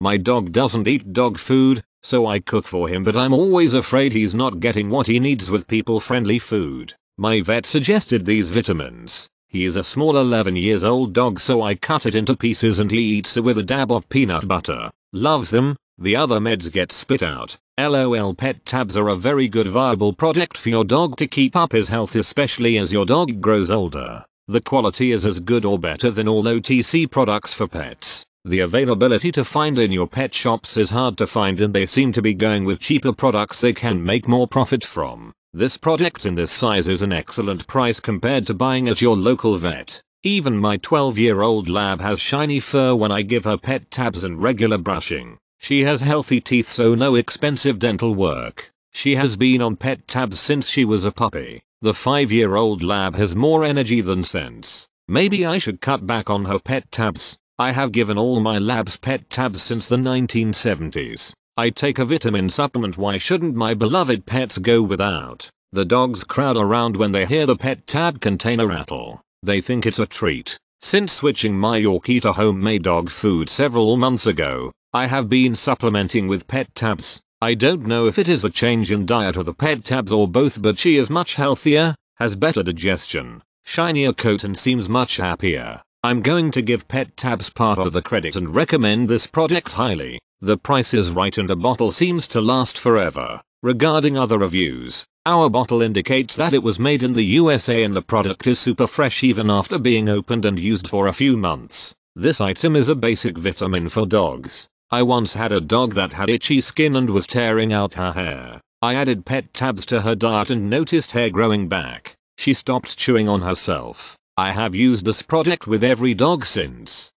My dog doesn't eat dog food, so I cook for him but I'm always afraid he's not getting what he needs with people friendly food. My vet suggested these vitamins. He is a small 11 years old dog so I cut it into pieces and he eats it with a dab of peanut butter. Loves them, the other meds get spit out. LOL pet tabs are a very good viable product for your dog to keep up his health especially as your dog grows older. The quality is as good or better than all OTC products for pets. The availability to find in your pet shops is hard to find and they seem to be going with cheaper products they can make more profit from. This product in this size is an excellent price compared to buying at your local vet. Even my 12 year old lab has shiny fur when I give her pet tabs and regular brushing. She has healthy teeth so no expensive dental work. She has been on pet tabs since she was a puppy. The 5 year old lab has more energy than sense. Maybe I should cut back on her pet tabs. I have given all my labs pet tabs since the 1970s. I take a vitamin supplement why shouldn't my beloved pets go without? The dogs crowd around when they hear the pet tab container rattle. They think it's a treat. Since switching my Yorkie to homemade dog food several months ago, I have been supplementing with pet tabs. I don't know if it is a change in diet or the pet tabs or both but she is much healthier, has better digestion, shinier coat and seems much happier. I'm going to give pet tabs part of the credit and recommend this product highly. The price is right and a bottle seems to last forever. Regarding other reviews, our bottle indicates that it was made in the USA and the product is super fresh even after being opened and used for a few months. This item is a basic vitamin for dogs. I once had a dog that had itchy skin and was tearing out her hair. I added pet tabs to her diet and noticed hair growing back. She stopped chewing on herself. I have used this product with every dog since.